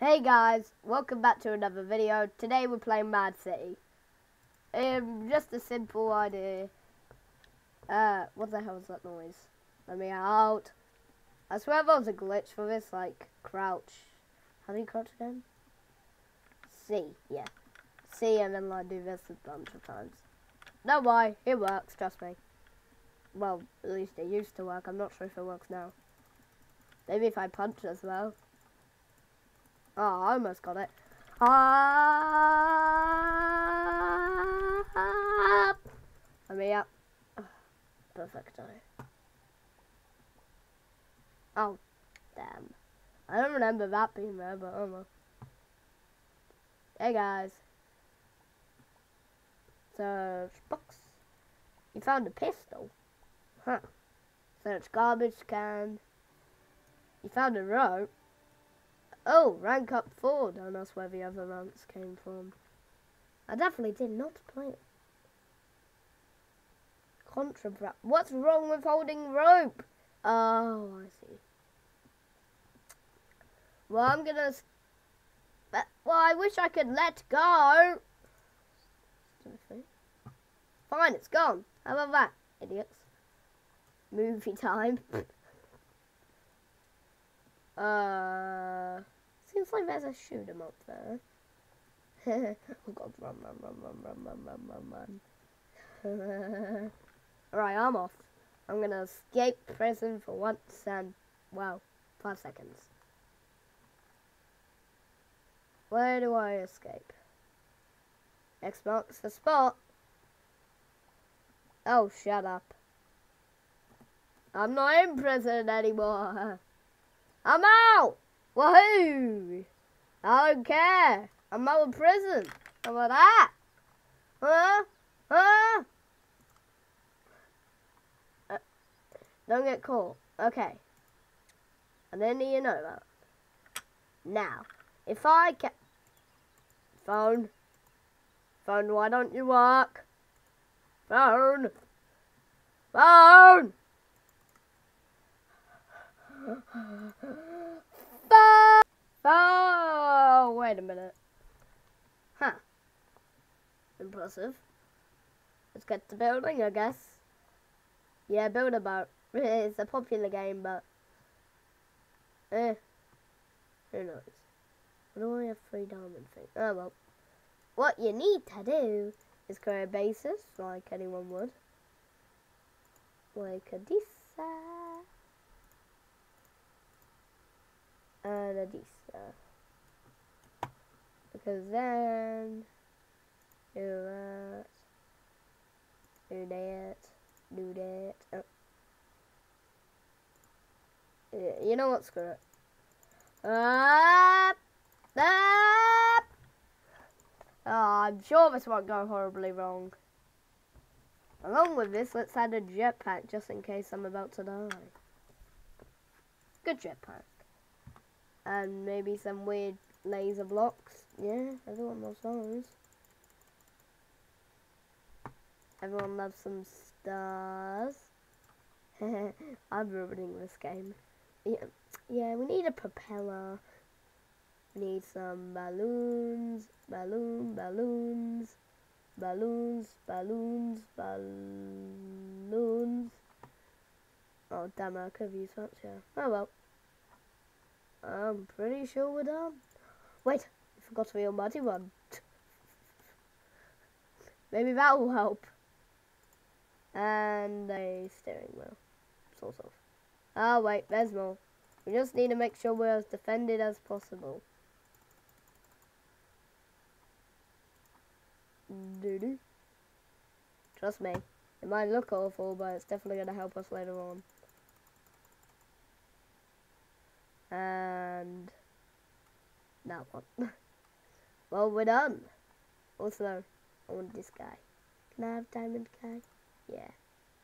Hey guys, welcome back to another video. Today we're playing Mad City. Um, just a simple idea. Uh, what the hell is that noise? Let me out. I swear there was a glitch for this, like, crouch. How do you crouch again? C, yeah. C and then like do this a bunch of times. No why, it works, trust me. Well, at least it used to work, I'm not sure if it works now. Maybe if I punch as well. Oh, I almost got it. Ah, I mean, yeah. Perfect. Oh, damn. I don't remember that being there, but oh well. Hey guys. Search box. You found a pistol. Huh. Search garbage can. You found a rope. Oh, rank up four. Don't ask where the other ranks came from. I definitely did not play it. What's wrong with holding rope? Oh, I see. Well, I'm gonna. Well, I wish I could let go. Fine, it's gone. How about that, idiots? Movie time. uh. Seems like there's a shoot 'em up there. oh god, run, run, run, run, run, run, run, run, run. Alright, I'm off. I'm gonna escape prison for once and, well, five seconds. Where do I escape? X marks the spot. Oh, shut up. I'm not in prison anymore. I'm out! Woohoo! I don't care. I'm out of prison. How about that? Huh? Huh? Uh, don't get caught. Okay. Didn't need to know that. Now, if I can... Phone. Phone, why don't you work? Phone. Phone. Oh, wait a minute. Huh. Impressive. Let's get to building, I guess. Yeah, build a boat. It's a popular game, but... Eh. Who knows? I do only have three diamond things. Oh well. What you need to do is create a basis, like anyone would. Like a this and a this Because then do that, do that, do that. Oh. You know what? Screw it. Up, up. Oh, I'm sure this won't go horribly wrong. Along with this, let's add a jetpack just in case I'm about to die. Good jetpack. And maybe some weird laser blocks. Yeah, everyone loves those. Everyone loves some stars. I'm ruining this game. Yeah, yeah, we need a propeller. We need some balloons, balloon, balloons, balloons, balloons, balloons. Oh, damn, I could have used that, yeah. Oh, well. I'm pretty sure we're done. Wait, I forgot the muddy one. Maybe that will help. And a steering wheel. Sort of. Oh, wait, there's more. We just need to make sure we're as defended as possible. Doo -doo. Trust me. It might look awful, but it's definitely going to help us later on. Uh, And that one. well, we're done. Also, I want this guy. Can I have diamond guy? Yeah.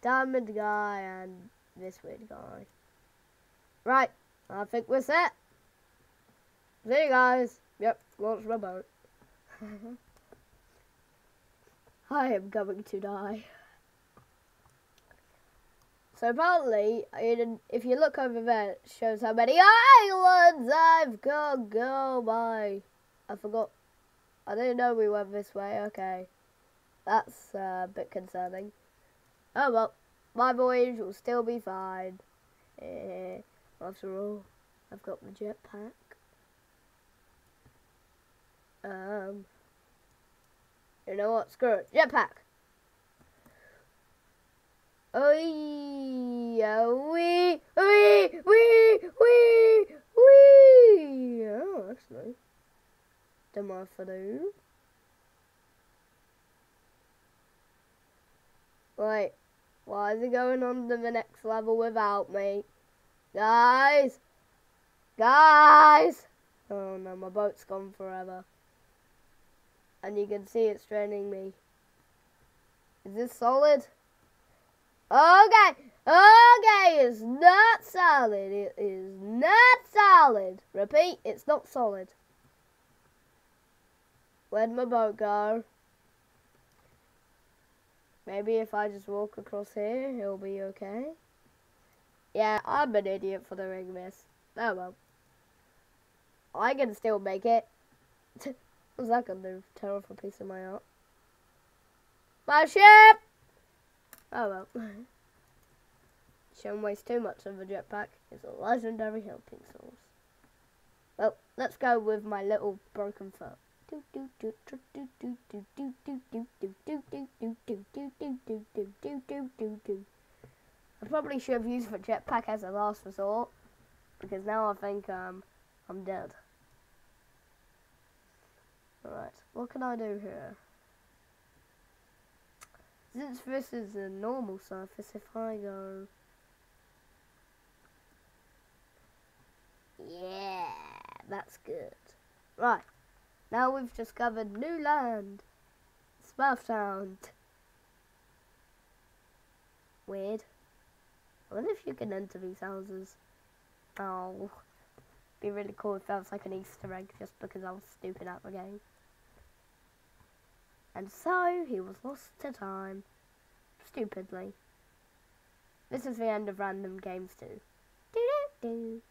Diamond guy and this weird guy. Right, I think we're set. See you guys. Yep, launch my boat. I am going to die. So apparently, if you look over there, it shows how many islands I've got go by. I forgot. I didn't know we went this way. Okay. That's uh, a bit concerning. Oh well, my voyage will still be fine. Eh, after all, I've got the jetpack. Um, you know what? Screw it. Jetpack. Oh yeah, wee, wee, wee, wee, wee. Oh, that's nice. Don't mind if I do. Wait, why is he going on to the next level without me? Guys! Guys! Oh no, my boat's gone forever. And you can see it's draining me. Is this solid? Okay, okay, it's not solid. It is not solid. Repeat, it's not solid. Where'd my boat go? Maybe if I just walk across here, he'll be okay. Yeah, I'm an idiot for doing this. Oh well. I can still make it. What's that gonna do? A piece of my art. My ship! Oh well. Shouldn't waste too much of a jetpack. It's a legendary helping source. Well, let's go with my little broken foot. I probably should have used the jetpack as a last resort because now I think um I'm dead. Alright, what can I do here? Since this is a normal surface, if I go... Yeah, that's good. Right, now we've discovered new land. Smurftown. Weird. I wonder if you can enter these houses. Oh, be really cool if that was like an Easter egg just because I was stupid at the game. And so he was lost to time. Stupidly. This is the end of random games too. Do do do.